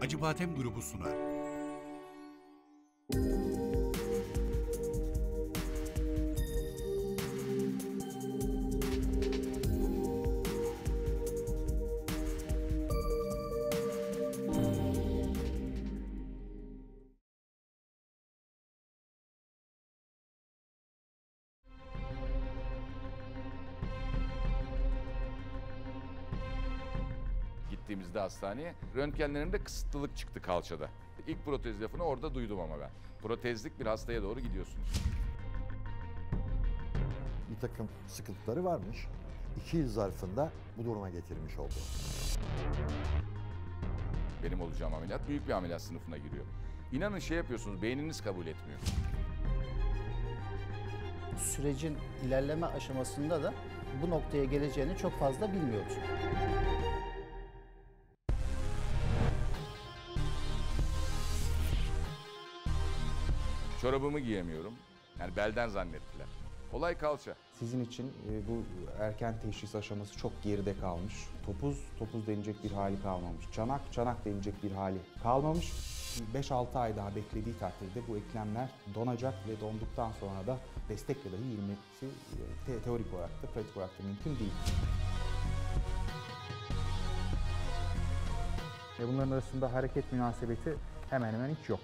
Acıbadem Grubu sunar. Gittiğimizde hastaneye. Röntgenlerinde kısıtlılık çıktı kalçada. İlk protez lafını orada duydum ama ben. Protezlik bir hastaya doğru gidiyorsunuz. bir takım sıkıntıları varmış. İki yıl zarfında bu duruma getirmiş oldu. Benim olacağım ameliyat büyük bir ameliyat sınıfına giriyor. İnanın şey yapıyorsunuz, beyniniz kabul etmiyor. sürecin ilerleme aşamasında da bu noktaya geleceğini çok fazla bilmiyoruz. Çorabımı giyemiyorum. Yani belden zannettiler. Olay kalça. Sizin için e, bu erken teşhis aşaması çok geride kalmış. Topuz, topuz denilecek bir hali kalmamış. Çanak, çanak denilecek bir hali kalmamış. 5-6 ay daha beklediği takdirde bu eklemler donacak ve donduktan sonra da destekle dahi yürümesi e, te- teorik olarak da pratik olarak da mümkün değil. Ve bunların arasında hareket münasebeti hemen hemen hiç yok.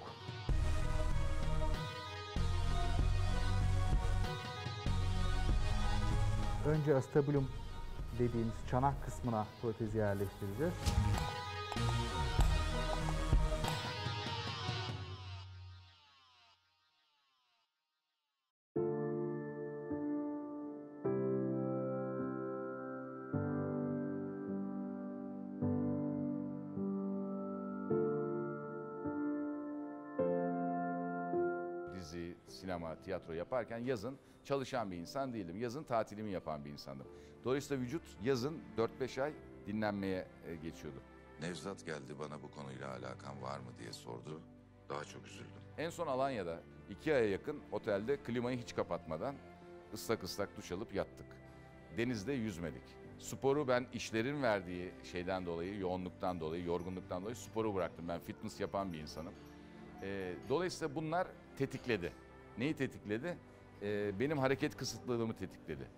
Önce acetabulum dediğimiz çanak kısmına protezi yerleştireceğiz. Yaparken yazın çalışan bir insan değildim. Yazın tatilimi yapan bir insandım. Dolayısıyla vücut yazın 4-5 ay dinlenmeye e, geçiyordu. Nevzat geldi bana bu konuyla alakan var mı diye sordu. Daha çok üzüldüm. En son Alanya'da iki aya yakın otelde klimayı hiç kapatmadan ıslak ıslak duş alıp yattık. Denizde yüzmedik. Sporu ben işlerin verdiği şeyden dolayı, yoğunluktan dolayı, yorgunluktan dolayı sporu bıraktım. Ben fitness yapan bir insanım. Ee, dolayısıyla bunlar tetikledi. Neyi tetikledi? Ee, benim hareket kısıtlılığımı tetikledi.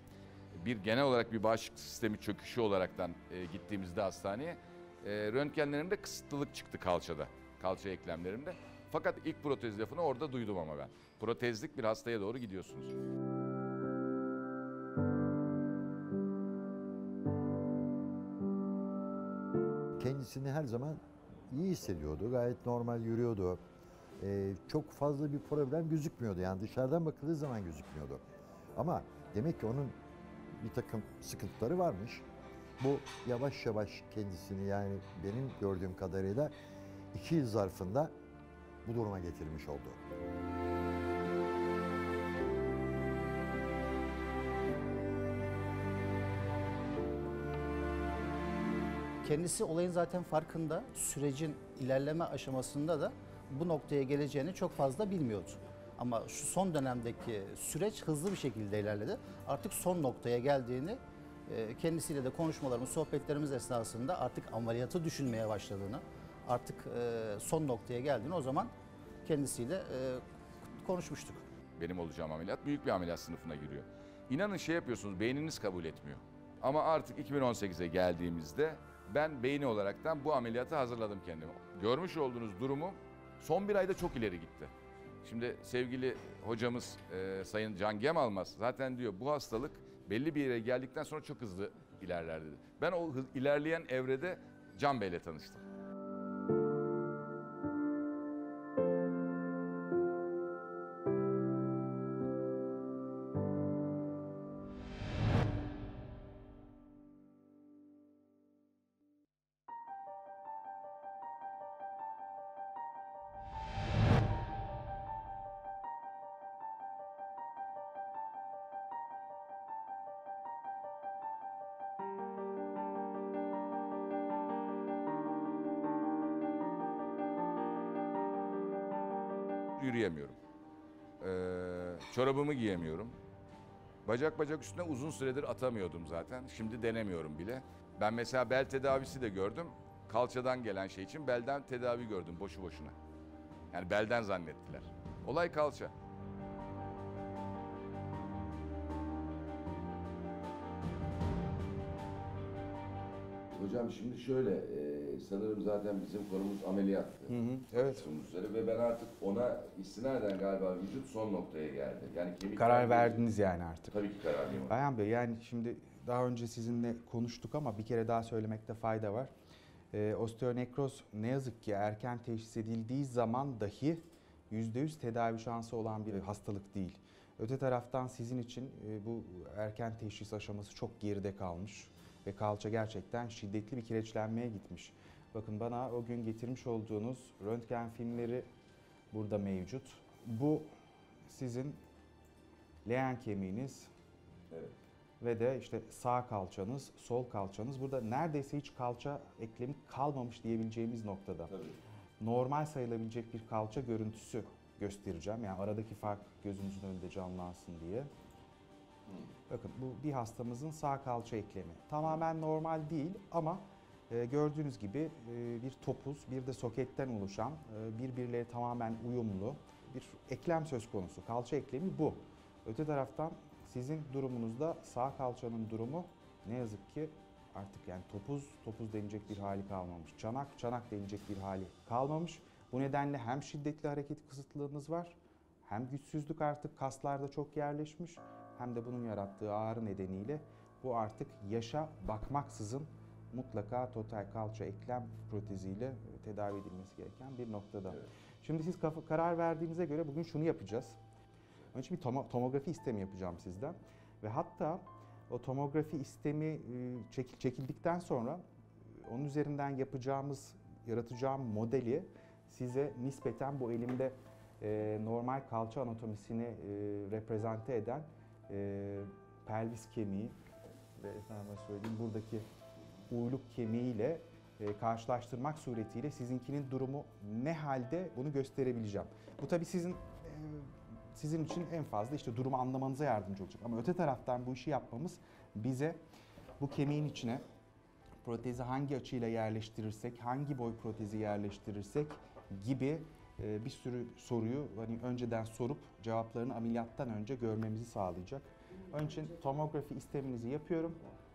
Bir genel olarak bir bağışıklık sistemi çöküşü olaraktan e, gittiğimizde hastaneye e, röntgenlerimde kısıtlılık çıktı kalçada, kalça eklemlerimde. Fakat ilk protez lafını orada duydum ama ben. Protezlik bir hastaya doğru gidiyorsunuz. Kendisini her zaman iyi hissediyordu, gayet normal yürüyordu. Ee, çok fazla bir problem gözükmüyordu yani dışarıdan bakıldığı zaman gözükmüyordu. Ama demek ki onun bir takım sıkıntıları varmış. Bu yavaş yavaş kendisini yani benim gördüğüm kadarıyla iki yıl zarfında bu duruma getirmiş oldu. Kendisi olayın zaten farkında, sürecin ilerleme aşamasında da bu noktaya geleceğini çok fazla bilmiyordu. Ama şu son dönemdeki süreç hızlı bir şekilde ilerledi. Artık son noktaya geldiğini e, kendisiyle de konuşmalarımız, sohbetlerimiz esnasında artık ameliyatı düşünmeye başladığını, artık e, son noktaya geldiğini o zaman kendisiyle e, konuşmuştuk. Benim olacağım ameliyat büyük bir ameliyat sınıfına giriyor. İnanın şey yapıyorsunuz, beyniniz kabul etmiyor. Ama artık 2018'e geldiğimizde ben beyni olaraktan bu ameliyatı hazırladım kendimi. Görmüş olduğunuz durumu son bir ayda çok ileri gitti. Şimdi sevgili hocamız e, Sayın Can Gemalmaz zaten diyor bu hastalık belli bir yere geldikten sonra çok hızlı ilerler dedi. Ben o hız, ilerleyen evrede Can Bey'le tanıştım. Çorabımı giyemiyorum. Bacak bacak üstüne uzun süredir atamıyordum zaten. Şimdi denemiyorum bile. Ben mesela bel tedavisi de gördüm. kalçadan gelen şey için belden tedavi gördüm boşu boşuna. Yani belden zannettiler. Olay kalça. Hocam şimdi şöyle, e, sanırım zaten bizim konumuz ameliyattı. Evet. Konuştuğumuz üzere ve ben artık ona istinaden galiba vücut son noktaya geldi. Yani kemik Karar verdiniz yani artık. Tabii ki karar verdim. Ayhan Bey yani şimdi daha önce sizinle konuştuk ama bir kere daha söylemekte fayda var. Ee, osteonekroz ne yazık ki erken teşhis edildiği zaman dahi %100 tedavi şansı olan bir hastalık değil. Öte taraftan sizin için e, bu erken teşhis aşaması çok geride kalmış ve kalça gerçekten şiddetli bir kireçlenmeye gitmiş. Bakın bana o gün getirmiş olduğunuz röntgen filmleri burada mevcut. Bu sizin leğen kemiğiniz, Evet. ve de işte sağ kalçanız, sol kalçanız. Burada neredeyse hiç kalça eklemi kalmamış diyebileceğimiz noktada. Tabii. Normal sayılabilecek bir kalça görüntüsü göstereceğim. Yani aradaki fark gözünüzün önünde canlansın diye. Bakın bu bir hastamızın sağ kalça eklemi. Tamamen normal değil ama gördüğünüz gibi e, bir topuz, bir de soketten oluşan, e, birbirleriyle tamamen uyumlu bir eklem söz konusu. Kalça eklemi bu. Öte taraftan sizin durumunuzda sağ kalçanın durumu ne yazık ki artık yani topuz, topuz denilecek bir hali kalmamış. Çanak, çanak denilecek bir hali kalmamış. Bu nedenle hem şiddetli hareket kısıtlılığınız var, hem güçsüzlük artık kaslarda çok yerleşmiş, hem de bunun yarattığı ağrı nedeniyle bu artık yaşa bakmaksızın mutlaka total kalça eklem proteziyle e, tedavi edilmesi gereken bir noktada. Şimdi siz karar verdiğinize göre bugün şunu yapacağız. Önce bir tomo- tomografi istemi yapacağım sizden. Ve hatta o tomografi istemi e, çekil- çekildikten sonra e, onun üzerinden yapacağımız, yaratacağım modeli size nispeten bu elimde normal kalça anatomisini reprezente eden pelvis kemiği ve efendime söyleyeyim buradaki uyluk kemiğiyle e, karşılaştırmak suretiyle sizinkinin durumu ne halde bunu gösterebileceğim. Bu tabii sizin e, sizin için en fazla işte durumu anlamanıza yardımcı olacak. Ama öte taraftan bu işi yapmamız bize bu kemiğin içine protezi hangi açıyla yerleştirirsek, hangi boy protezi yerleştirirsek gibi e, bir sürü soruyu hani önceden sorup cevaplarını ameliyattan önce görmemizi sağlayacak. Onun için tomografi isteminizi yapıyorum.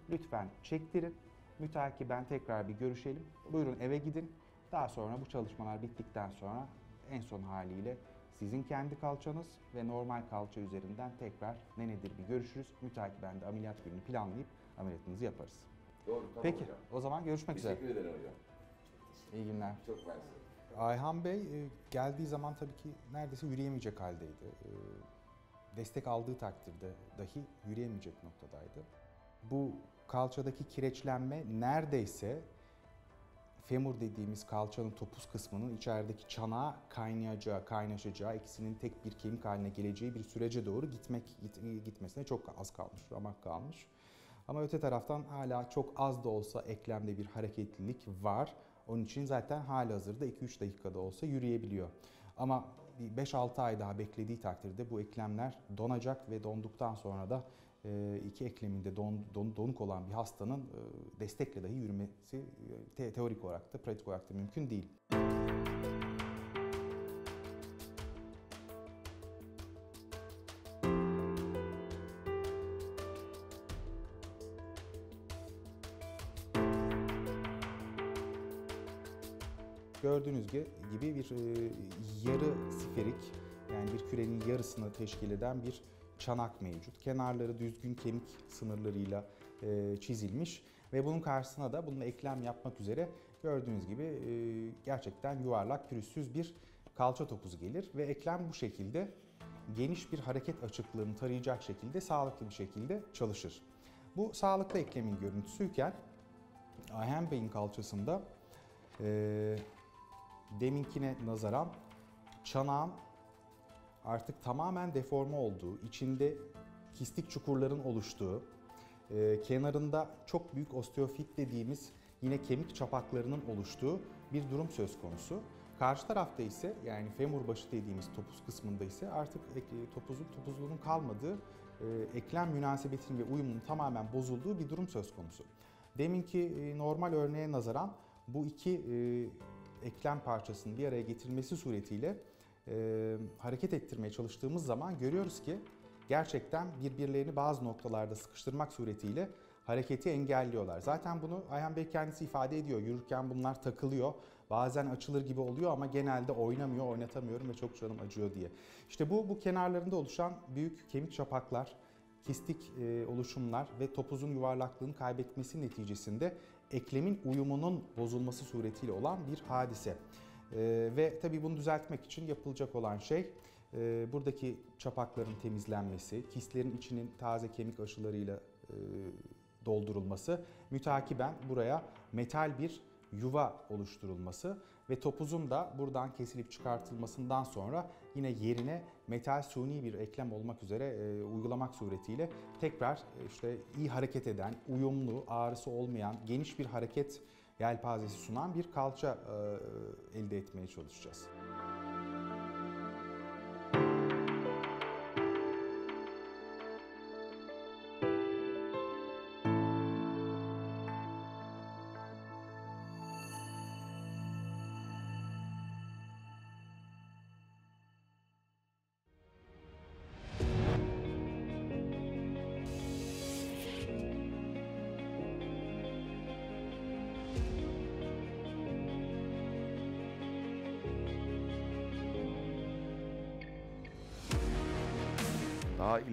Lütfen çektirin. Mütakiben tekrar bir görüşelim. Buyurun eve gidin. Daha sonra bu çalışmalar bittikten sonra en son haliyle sizin kendi kalçanız ve normal kalça üzerinden tekrar ne nedir bir görüşürüz. Mütakiben de ameliyat gününü planlayıp ameliyatınızı yaparız. Doğru, tamam Peki hocam. o zaman görüşmek üzere. Teşekkür ederim hocam. İyi günler. Çok mersi. Ayhan Bey e, geldiği zaman tabii ki neredeyse yürüyemeyecek haldeydi. E, Destek aldığı takdirde dahi yürüyemeyecek noktadaydı. Bu kalçadaki kireçlenme neredeyse femur dediğimiz kalçanın topuz kısmının içerideki çanağa kaynayacağı, kaynaşacağı, ikisinin tek bir kemik haline geleceği bir sürece doğru gitmek git- gitmesine çok az kalmış, ramak kalmış. Ama öte taraftan hala çok az da olsa eklemde bir hareketlilik var. Onun için zaten hali hazırda 2-3 dakikada olsa yürüyebiliyor. Ama bir 5-6 ay daha beklediği takdirde bu eklemler donacak ve donduktan sonra da e, iki ekleminde don, don- donuk olan bir hastanın e, destekle dahi yürümesi e, te- teorik olarak da pratik olarak da mümkün değil. Gördüğünüz gibi bir e, yarı siferik yani bir kürenin yarısını teşkil eden bir çanak mevcut. Kenarları düzgün kemik sınırlarıyla e, çizilmiş ve bunun karşısına da bununla eklem yapmak üzere gördüğünüz gibi e, gerçekten yuvarlak pürüzsüz bir kalça topuzu gelir ve eklem bu şekilde geniş bir hareket açıklığını tarayacak şekilde sağlıklı bir şekilde çalışır. Bu sağlıklı eklemin görüntüsüyken Ayhan Bey'in kalçasında e, deminkine nazaran çanağın artık tamamen deforme olduğu, içinde kistik çukurların oluştuğu, e, kenarında çok büyük osteofit dediğimiz yine kemik çapaklarının oluştuğu bir durum söz konusu. Karşı tarafta ise yani femur başı dediğimiz topuz kısmında ise artık ek- topuzun topuzluğunun kalmadığı, e, eklem münasebetinin ve uyumunun tamamen bozulduğu bir durum söz konusu. Deminki e, normal örneğe nazaran Bu iki e, eklem parçasının bir araya getirilmesi suretiyle e, hareket ettirmeye çalıştığımız zaman görüyoruz ki gerçekten birbirlerini bazı noktalarda sıkıştırmak suretiyle hareketi engelliyorlar. Zaten bunu Ayhan Bey kendisi ifade ediyor. Yürürken bunlar takılıyor. Bazen açılır gibi oluyor ama genelde oynamıyor, oynatamıyorum ve çok canım acıyor diye. İşte bu bu kenarlarında oluşan büyük kemik çapaklar, kistik e, oluşumlar ve topuzun yuvarlaklığını kaybetmesi neticesinde eklemin uyumunun bozulması suretiyle olan bir hadise. E, ve tabii bunu düzeltmek için yapılacak olan şey e, buradaki çapakların temizlenmesi, kistlerin içinin taze kemik aşılarıyla e, doldurulması, mütakiben buraya metal bir yuva oluşturulması ve topuzun da buradan kesilip çıkartılmasından sonra yine yerine metal suni bir eklem olmak üzere e, uygulamak suretiyle tekrar e, işte iyi hareket eden, uyumlu, ağrısı olmayan, geniş bir hareket yelpazesi sunan bir kalça elde etmeye çalışacağız.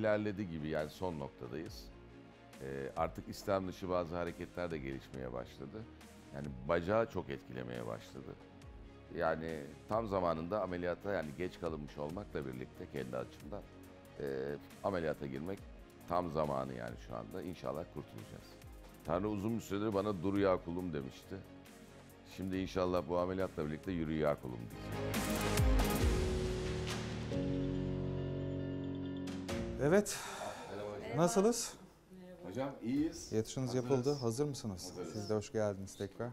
İlerledi gibi yani son noktadayız. Ee, artık istem dışı bazı hareketler de gelişmeye başladı. Yani bacağı çok etkilemeye başladı. Yani tam zamanında ameliyata yani geç kalınmış olmakla birlikte kendi açımdan e, ameliyata girmek tam zamanı yani şu anda. İnşallah kurtulacağız. Tanrı uzun bir süredir bana dur ya kulum demişti. Şimdi inşallah bu ameliyatla birlikte yürü ya kulum diyeceğim. Evet, nasılız? Hocam iyiyiz. Yatışınız yapıldı. Hazır mısınız? Siz de hoş geldiniz tekrar.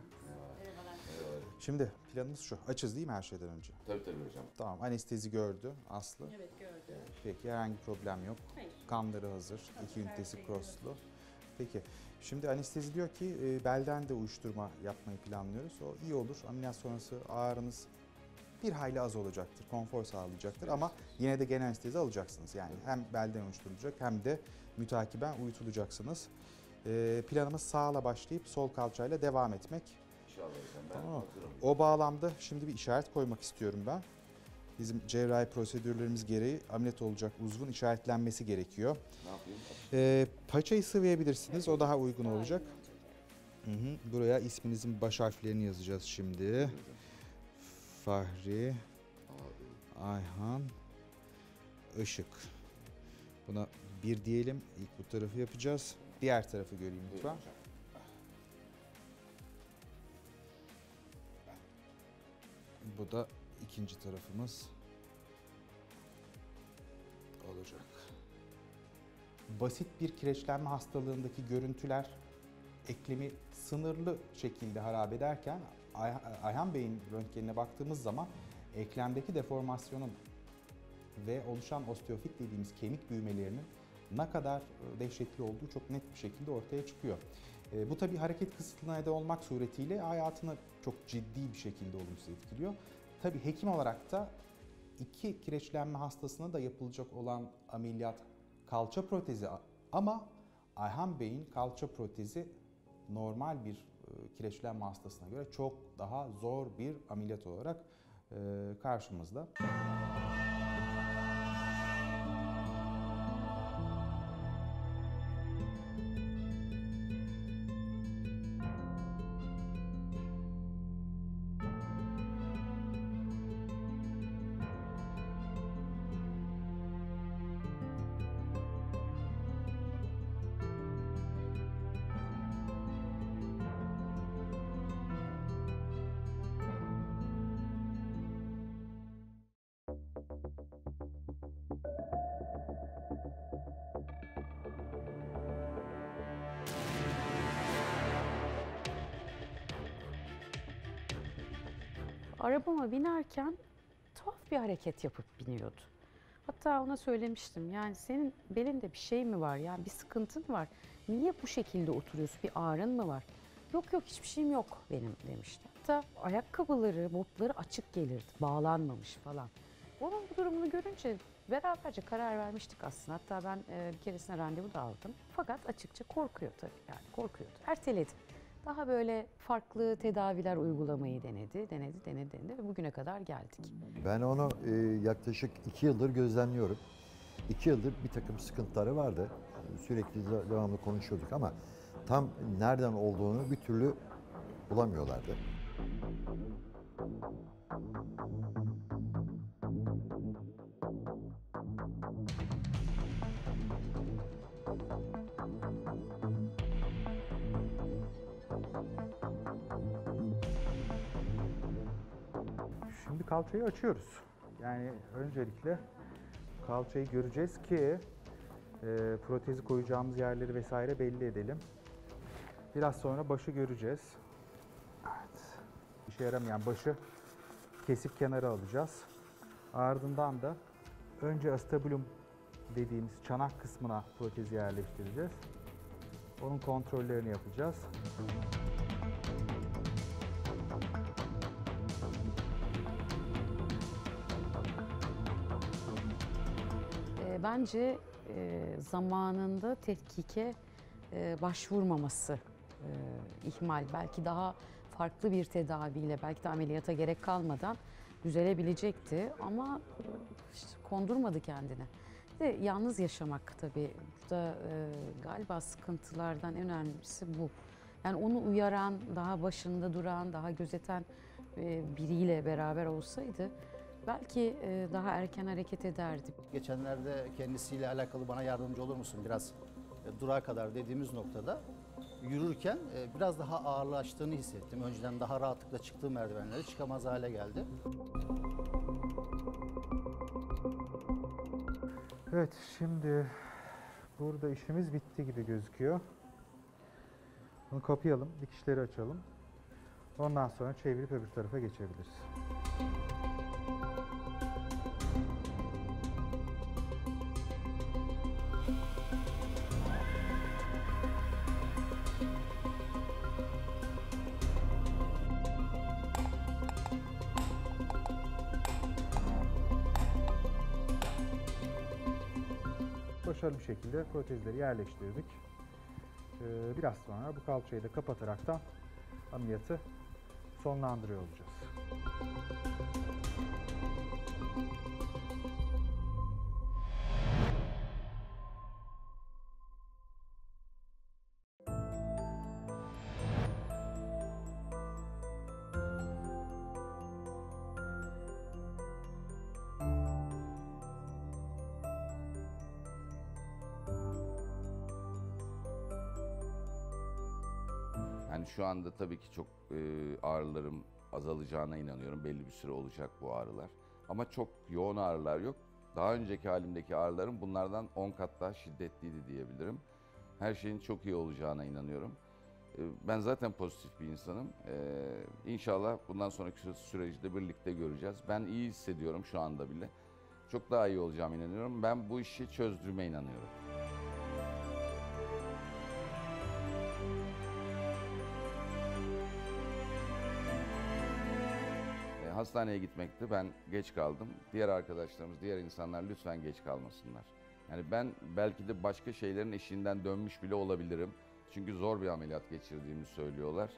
Şimdi planımız şu. Açız değil mi her şeyden önce? Tabii tabii hocam. Tamam. Anestezi gördü Aslı. Evet gördüm. Peki herhangi bir problem yok. Hayır. Kanları hazır. İki ünitesi şey crosslu. Peki. Şimdi anestezi diyor ki e, belden de uyuşturma yapmayı planlıyoruz. O iyi olur. Ameliyat sonrası ağrınız bir hayli az olacaktır. Konfor sağlayacaktır ama yine de genel anestezi alacaksınız. Yani hem belden uyuşturulacak hem de mütakiben uyutulacaksınız. E, planımız sağla başlayıp sol kalçayla devam etmek. İnşallah ben Tamam. hazırım. O bağlamda şimdi bir işaret koymak istiyorum ben. Bizim cerrahi prosedürlerimiz gereği ameliyat olacak uzvun işaretlenmesi gerekiyor. Ne yapayım? Ee, paçayı sıvayabilirsiniz. O daha uygun olacak. Hı hı. Buraya isminizin baş harflerini yazacağız şimdi. Fahri Ayhan Işık. Buna bir diyelim. İlk bu tarafı yapacağız. Diğer tarafı göreyim lütfen. Bu da ikinci tarafımız olacak. Basit bir kireçlenme hastalığındaki görüntüler eklemi sınırlı şekilde harap ederken Ay- Ayhan Bey'in röntgenine baktığımız zaman eklemdeki deformasyonun ve oluşan osteofit dediğimiz kemik büyümelerinin ne kadar e, dehşetli olduğu çok net bir şekilde ortaya çıkıyor. E, Bu tabii hareket kısıtlığına neden olmak suretiyle hayatını çok ciddi bir şekilde olumsuz etkiliyor. Tabii hekim olarak da iki kireçlenme hastasına da yapılacak olan ameliyat kalça protezi ama Ayhan Bey'in kalça protezi normal bir kireçlenme hastasına göre çok daha zor bir ameliyat olarak e, karşımızda. Arabama binerken tuhaf bir hareket yapıp biniyordu. Hatta ona söylemiştim yani senin belinde bir şey mi var yani bir sıkıntın var. Niye bu şekilde oturuyorsun bir ağrın mı var? Yok yok hiçbir şeyim yok benim demişti. Hatta ayakkabıları, botları açık gelirdi. Bağlanmamış falan. Onun bu durumunu görünce beraberce karar vermiştik aslında. Hatta ben e, bir keresine randevu da aldım. Fakat açıkça korkuyor tabii yani korkuyordu. Erteledi. Daha böyle farklı tedaviler uygulamayı denedi, denedi, denedi, denedi ve bugüne kadar geldik. Ben onu e, yaklaşık iki yıldır gözlemliyorum. İki yıldır bir takım sıkıntıları vardı. Sürekli de- devamlı konuşuyorduk ama tam nereden olduğunu bir türlü bulamıyorlardı. Kalçayı açıyoruz. Yani öncelikle kalçayı göreceğiz ki e, protezi koyacağımız yerleri vesaire belli edelim. Biraz sonra başı göreceğiz. Evet. İşe yaramayan başı kesip kenara alacağız. Ardından da önce acetabulum dediğimiz çanak kısmına protezi yerleştireceğiz. Onun kontrollerini yapacağız. E, bence e, zamanında tetkike e, başvurmaması e, ihmal. Belki daha farklı bir tedaviyle, belki de ameliyata gerek kalmadan düzelebilecekti ama e, işte kondurmadı kendine. Bir de yalnız yaşamak tabii. Burada e, galiba sıkıntılardan en önemlisi bu. Yani onu uyaran, daha başında duran, daha gözeten e, biriyle beraber olsaydı belki e, daha erken hareket ederdi. Geçenlerde kendisiyle alakalı bana yardımcı olur musun biraz e, durağa kadar dediğimiz noktada yürürken e, biraz daha ağırlaştığını hissettim. Önceden daha rahatlıkla çıktığım merdivenleri çıkamaz hale geldi. Evet, şimdi burada işimiz bitti gibi gözüküyor. Bunu kapayalım, dikişleri açalım. Ondan sonra çevirip öbür tarafa geçebiliriz. Şekilde protezleri yerleştirdik. Ee, biraz sonra bu kalçayı da kapataraktan ameliyatı sonlandırıyor olacağız. Şu anda tabii ki çok e, ağrılarım azalacağına inanıyorum. Belli bir süre olacak bu ağrılar. Ama çok yoğun ağrılar yok. Daha önceki halimdeki ağrılarım bunlardan 10 kat daha şiddetliydi diyebilirim. Her şeyin çok iyi olacağına inanıyorum. Ben zaten pozitif bir insanım. İnşallah bundan sonraki sü- süreci de birlikte göreceğiz. Ben iyi hissediyorum şu anda bile. Çok daha iyi olacağıma inanıyorum. Ben bu işi çözdüğüme inanıyorum. Hastaneye gitmekti. Ben geç kaldım. Diğer arkadaşlarımız, diğer insanlar lütfen geç kalmasınlar. Yani ben belki de başka şeylerin eşiğinden dönmüş bile olabilirim. Çünkü zor bir ameliyat geçirdiğimi söylüyorlar.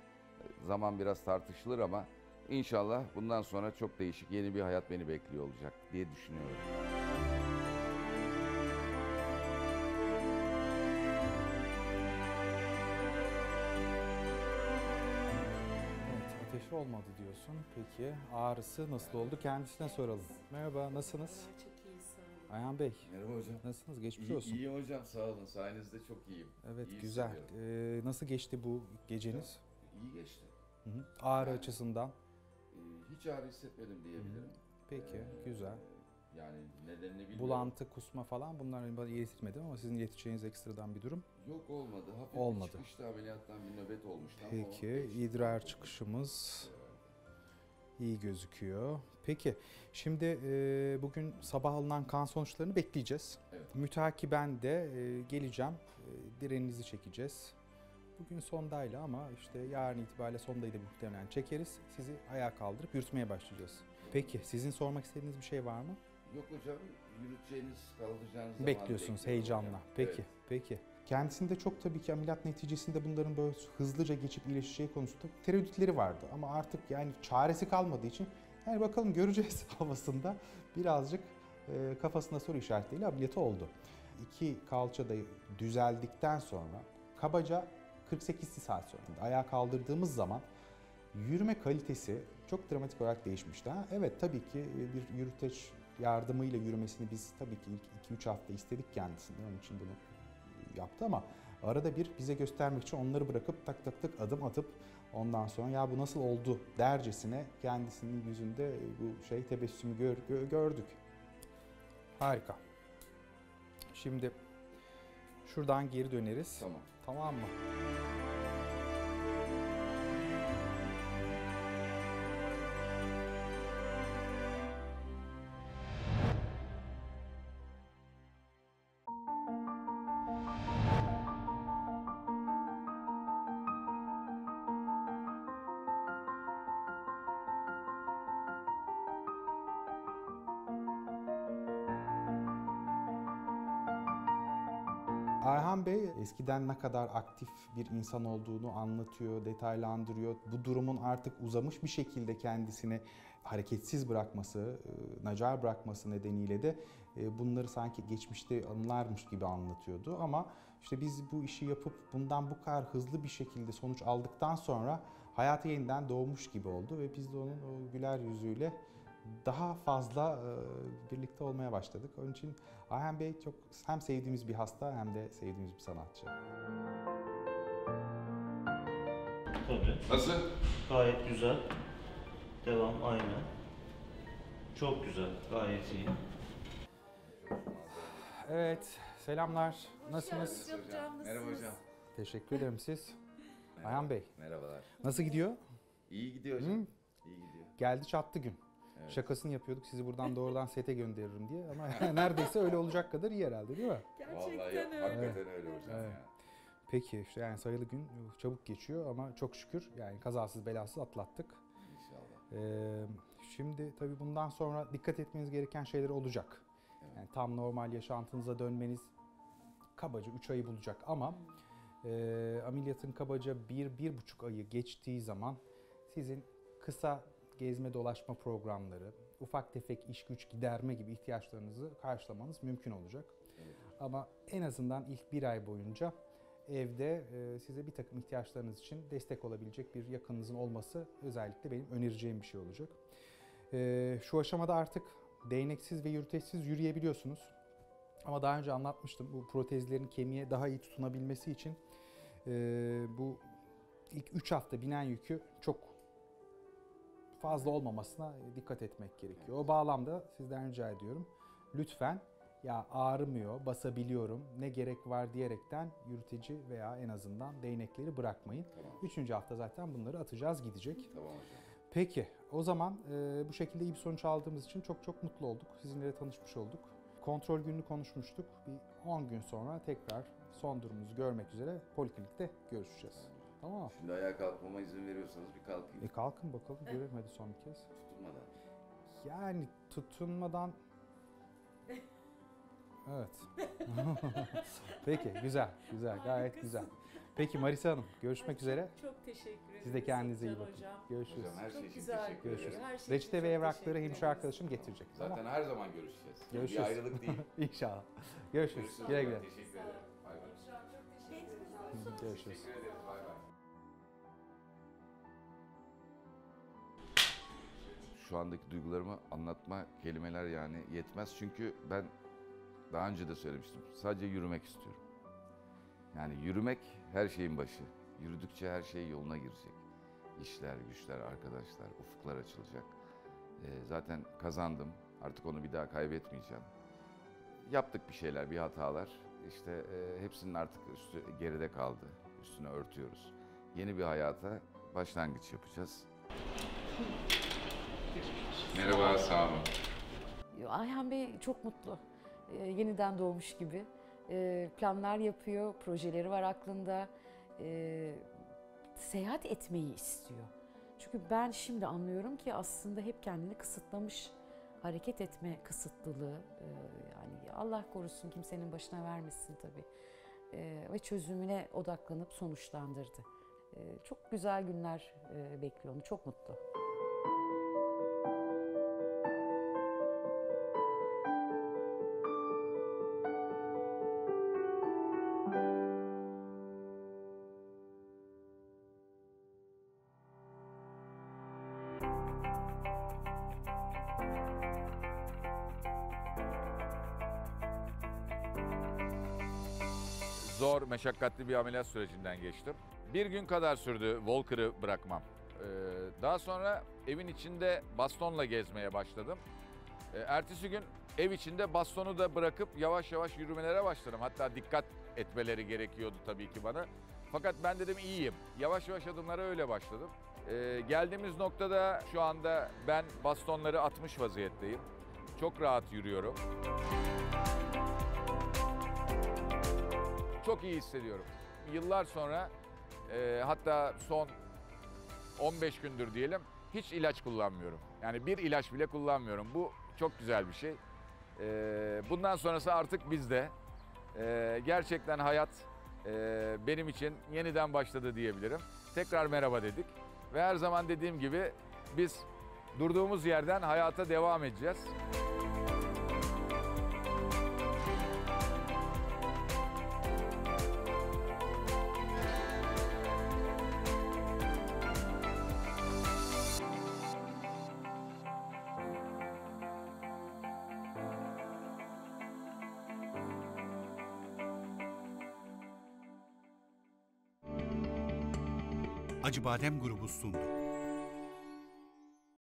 Zaman biraz tartışılır ama inşallah bundan sonra çok değişik yeni bir hayat beni bekliyor olacak diye düşünüyorum. Olmadı diyorsun. Peki ağrısı nasıl oldu? Kendisine soralım. Merhaba, nasılsınız? Çok iyi sağ olun. Ayhan Bey, Merhaba hocam. nasılsınız? Geçmiş olsun. iyiyim hocam sağ olun. Sayenizde çok iyiyim. Evet, İyi güzel. hissediyorum. Ee, nasıl geçti bu geceniz? İyi geçti. Hı hı. Ağrı Yani- açısından. E, hiç ağrı hissetmedim diyebilirim. Peki, Ee, güzel. Yani nedenini bilmiyorum. Bulantı, kusma falan bunlar bana iletilmedi ama sizin ileteceğiniz ekstradan bir durum. Yok olmadı. Hafif Olmadı. bir çıkışta ameliyattan bir nöbet olmuştu ama Peki, geçti. idrar çıkışımız iyi gözüküyor. Peki, şimdi e, bugün sabah alınan kan sonuçlarını bekleyeceğiz. Evet. Mütakiben de e, geleceğim, e, direninizi çekeceğiz. Bugün sondayla ama işte yarın itibariyle sondayı da muhtemelen çekeriz. Sizi ayağa kaldırıp yürütmeye başlayacağız. Peki sizin sormak istediğiniz bir şey var mı? Yok hocam yürüteceğiniz, kaldıracağınız zaman Bekliyorsunuz bekliyorum heyecanla. hocam. Peki, Evet. peki. Kendisinde çok tabii ki ameliyat neticesinde bunların böyle hızlıca geçip iyileşeceği konusunda tereddütleri vardı. Ama artık yani çaresi kalmadığı için yani bakalım göreceğiz havasında birazcık e, kafasında soru işaretleriyle ameliyatı oldu. İki kalça da düzeldikten sonra kabaca 48 saat sonra ayağa kaldırdığımız zaman yürüme kalitesi çok dramatik olarak değişmişti. Ha, evet tabii ki e, bir yürüteç yardımıyla yürümesini biz tabii ki ilk 2-3 hafta istedik kendisinden. Onun için bunu yaptı ama arada bir bize göstermek için onları bırakıp tak tak tak adım atıp ondan sonra ya bu nasıl oldu dercesine kendisinin yüzünde bu şey tebessümü gör- gö- gördük. Harika. Şimdi şuradan geri döneriz. Tamam. Tamam mı? Ayhan Bey eskiden ne kadar aktif bir insan olduğunu anlatıyor, detaylandırıyor. Bu durumun artık uzamış bir şekilde kendisini hareketsiz bırakması, e, nacar bırakması nedeniyle de e, bunları sanki geçmişte anılarmış gibi anlatıyordu. Ama işte biz bu işi yapıp bundan bu kadar hızlı bir şekilde sonuç aldıktan sonra hayata yeniden doğmuş gibi oldu ve biz de onun o güler yüzüyle daha fazla e, birlikte olmaya başladık. Onun için Ayhan Bey çok hem sevdiğimiz bir hasta hem de sevdiğimiz bir sanatçı. Tabii. Nasıl? Gayet güzel. Devam aynı. Çok güzel. Gayet iyi. Evet, selamlar. Nasılsınız? Merhaba hocam. Teşekkür ederim siz. Ayhan Bey, Merhabalar. nasıl gidiyor? İyi gidiyor Hı? hocam. İyi gidiyor. Geldi çattı gün. Evet. Şakasını yapıyorduk sizi buradan doğrudan sete gönderirim diye ama neredeyse öyle olacak kadar iyi herhalde değil mi? Vallahi hakikaten öyle hocam Evet. ya. Peki işte yani sayılı gün çabuk geçiyor ama çok şükür yani kazasız belasız atlattık. İnşallah. Ee, şimdi tabii bundan sonra dikkat etmeniz gereken şeyler olacak. Evet. Yani tam normal yaşantınıza dönmeniz kabaca 3 ayı bulacak ama e, ameliyatın kabaca 1-1,5 ayı geçtiği zaman sizin kısa gezme dolaşma programları, ufak tefek iş güç giderme gibi ihtiyaçlarınızı karşılamanız mümkün olacak. Evet. Ama en azından ilk bir ay boyunca evde e, size bir takım ihtiyaçlarınız için destek olabilecek bir yakınınızın olması özellikle benim önereceğim bir şey olacak. E, şu aşamada artık değneksiz ve yürüteçsiz yürüyebiliyorsunuz. Ama daha önce anlatmıştım bu protezlerin kemiğe daha iyi tutunabilmesi için e, bu ilk 3 hafta binen yükü çok fazla olmamasına dikkat etmek gerekiyor. O bağlamda sizden rica ediyorum. Lütfen ya ağrımıyor, basabiliyorum, ne gerek var diyerekten yürüteci veya en azından değnekleri bırakmayın. Tamam. Üçüncü hafta zaten bunları atacağız gidecek. Tamam hocam. Peki o zaman e, bu şekilde iyi bir sonuç aldığımız için çok çok mutlu olduk. Sizinle de tanışmış olduk. Kontrol gününü konuşmuştuk. Bir 10 gün sonra tekrar son durumumuzu görmek üzere poliklinikte görüşeceğiz. Tamam? Şimdi ayağa kalkmama izin veriyorsanız bir kalkayım. E kalkın bakalım görelim hadi son bir kez. Tutunmadan. Yani tutunmadan... Evet. Peki güzel güzel gayet güzel. Peki Marisa Hanım görüşmek üzere. Çok teşekkür ederim. Siz de kendinize iyi Can bakın. Hocam. Görüşürüz. Hocam her şey Çok için güzel. teşekkür Görüşürüz. ederim. Her şey Reçete için ve çok evrakları teşekkür hemşire ederiz. arkadaşım getirecek. Zaten Tamam. her zaman görüşeceğiz. Görüşürüz. Bir ayrılık değil. İnşallah. Görüşürüz. Görüşürüz. Güle güle. Teşekkür ederim. Bay bay. Görüşürüz. Teşekkür ederiz. Bay bay. Şu andaki duygularımı anlatma kelimeler yani yetmez. Çünkü ben daha önce de söylemiştim. Sadece yürümek istiyorum. Yani yürümek her şeyin başı. Yürüdükçe her şey yoluna girecek. İşler, güçler, arkadaşlar, ufuklar açılacak. Ee, zaten kazandım. Artık onu bir daha kaybetmeyeceğim. Yaptık bir şeyler, bir hatalar. İşte e, hepsinin artık üstü geride kaldı. Üstüne örtüyoruz. Yeni bir hayata başlangıç yapacağız. Merhaba, sağ olun. Ayhan Bey çok mutlu. Ee, yeniden doğmuş gibi. Ee, planlar yapıyor, projeleri var aklında. e, seyahat etmeyi istiyor. Çünkü ben şimdi anlıyorum ki aslında hep kendini kısıtlamış hareket etme kısıtlılığı e, yani Allah korusun kimsenin başına vermesin tabii E, ve çözümüne odaklanıp sonuçlandırdı. E, çok güzel günler e, bekliyor onu çok mutlu. Zor, meşakkatli bir ameliyat sürecinden geçtim. Bir gün kadar sürdü Walker'ı bırakmam. Ee, daha sonra evin içinde bastonla gezmeye başladım. Ee, ertesi gün ev içinde bastonu da bırakıp yavaş yavaş yürümelere başladım. Hatta dikkat etmeleri gerekiyordu tabii ki bana. Fakat ben dedim iyiyim. Yavaş yavaş adımlara öyle başladım. Ee, geldiğimiz noktada şu anda ben bastonları atmış vaziyetteyim. Çok rahat yürüyorum. Çok iyi hissediyorum. Yıllar sonra e, hatta son 15 gündür diyelim hiç ilaç kullanmıyorum. Yani bir ilaç bile kullanmıyorum. Bu çok güzel bir şey. E, bundan sonrası artık bizde. E, gerçekten hayat e, benim için yeniden başladı diyebilirim. Tekrar merhaba dedik. Ve her zaman dediğim gibi biz durduğumuz yerden hayata devam edeceğiz. Acıbadem Grubu sundu.